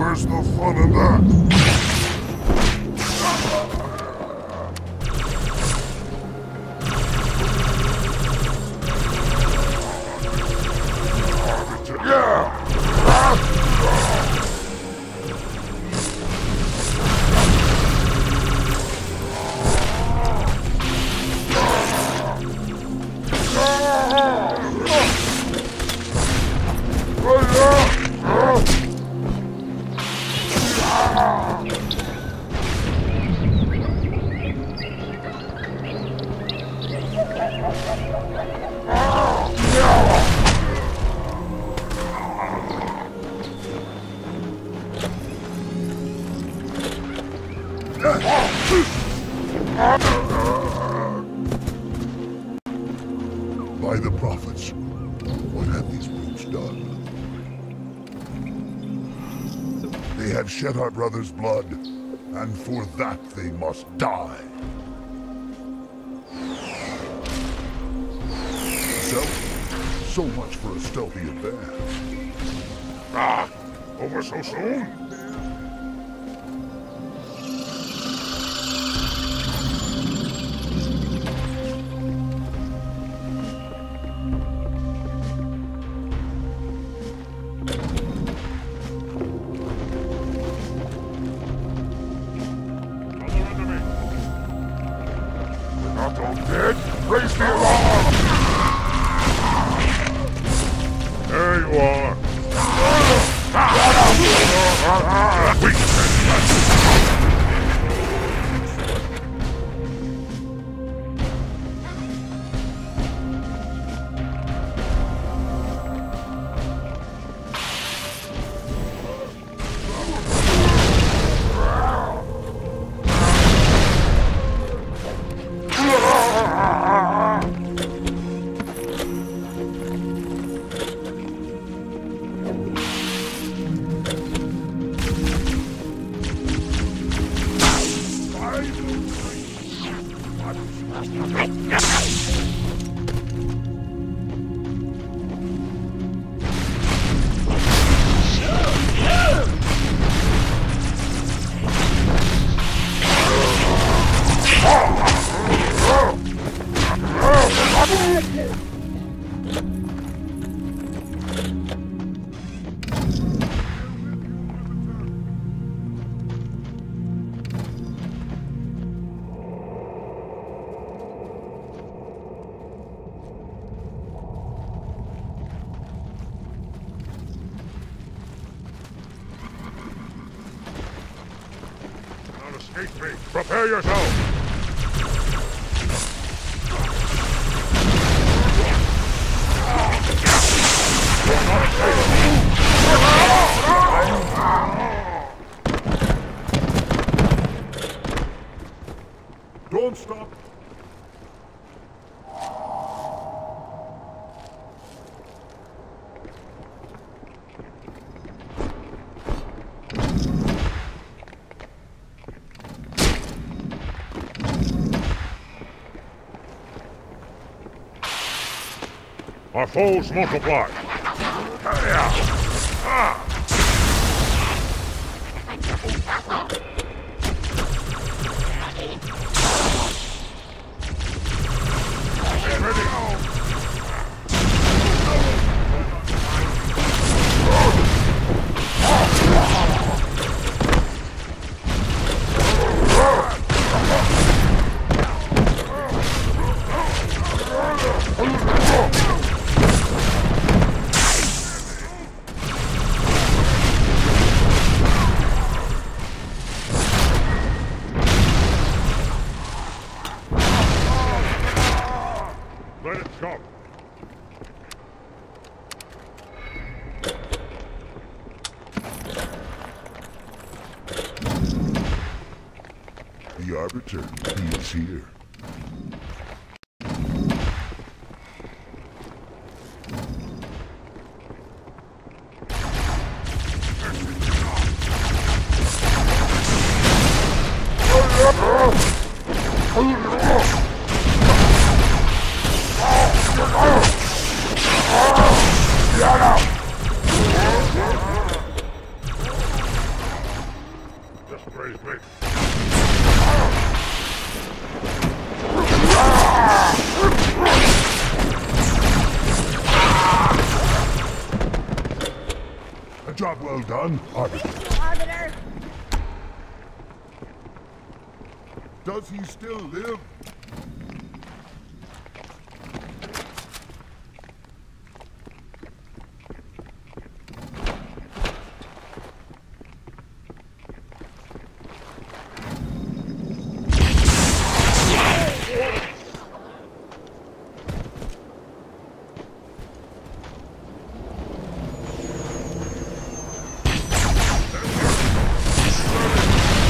Where's the fun in that? The prophets, what have these brutes done? They have shed our brother's blood, and for that they must die. So, So much for a stealthy advance. Ah! Over so soon? Prepare yourself. Our foes multiply. Let Arbiter, he is here. Done, Arbiter. Thank you, Arbiter. Does he still live?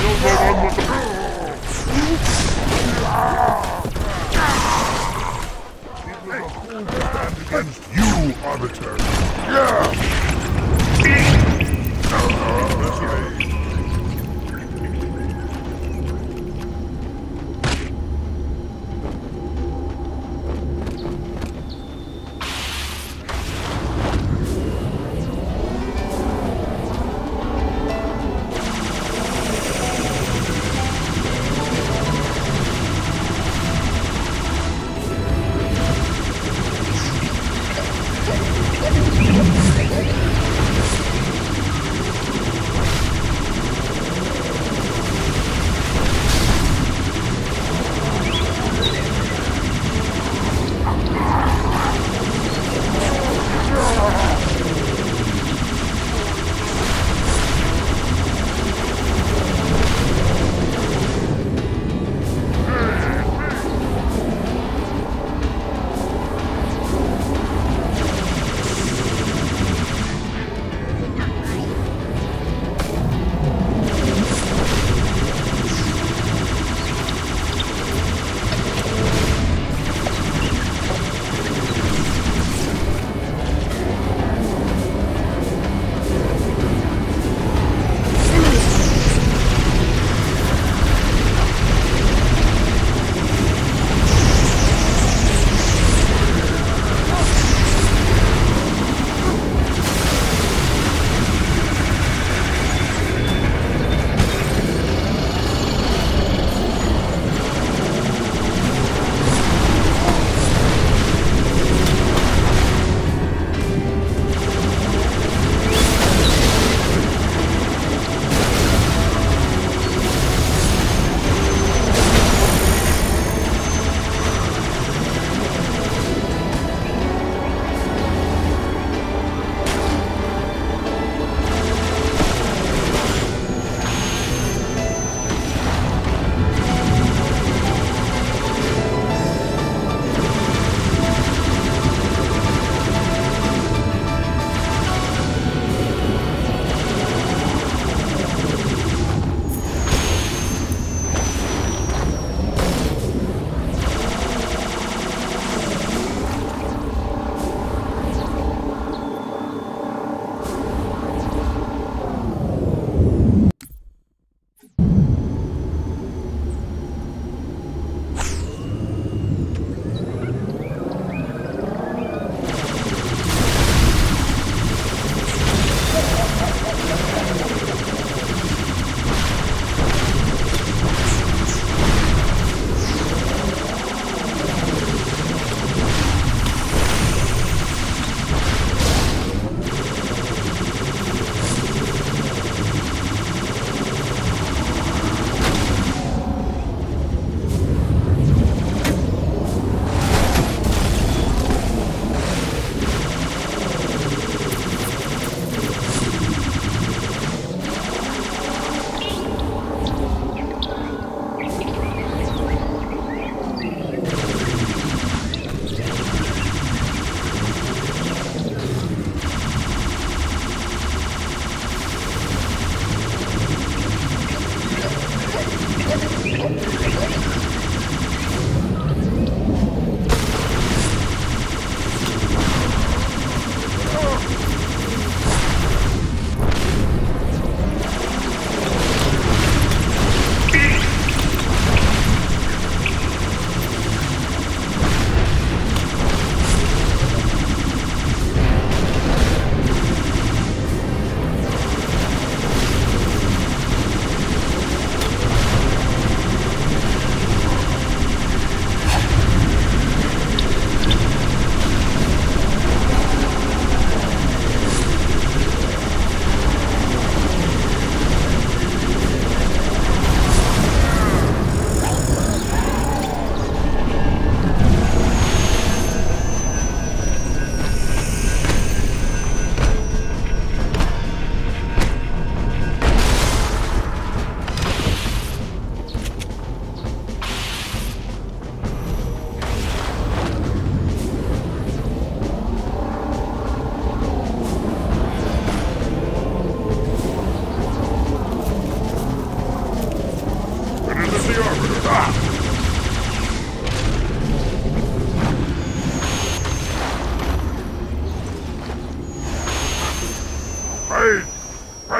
You'll go on with the... It was a fool to stand against you, Arbiter. Yeah!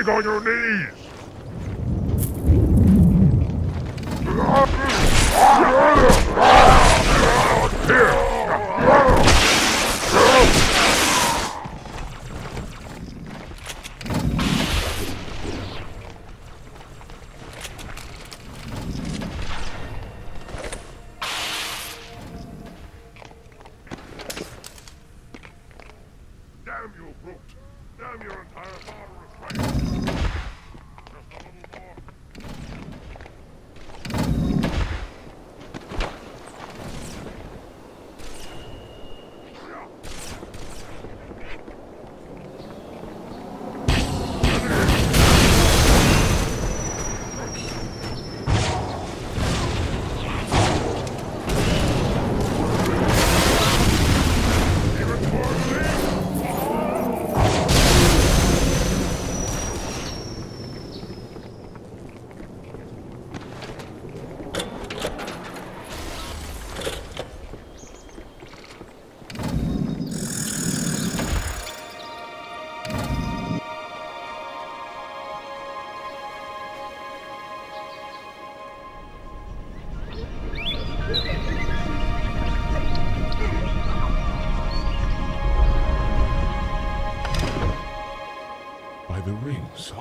Dig on your knees! Damn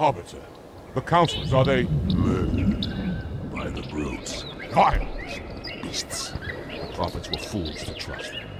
Arbiter. The counselors, are they... Murdered by the brutes. Vile beasts. The prophets were fools to trust them.